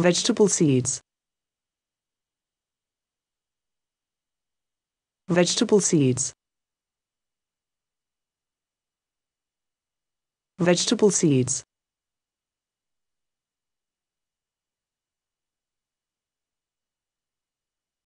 vegetable seeds. Vegetable seeds. Vegetable seeds.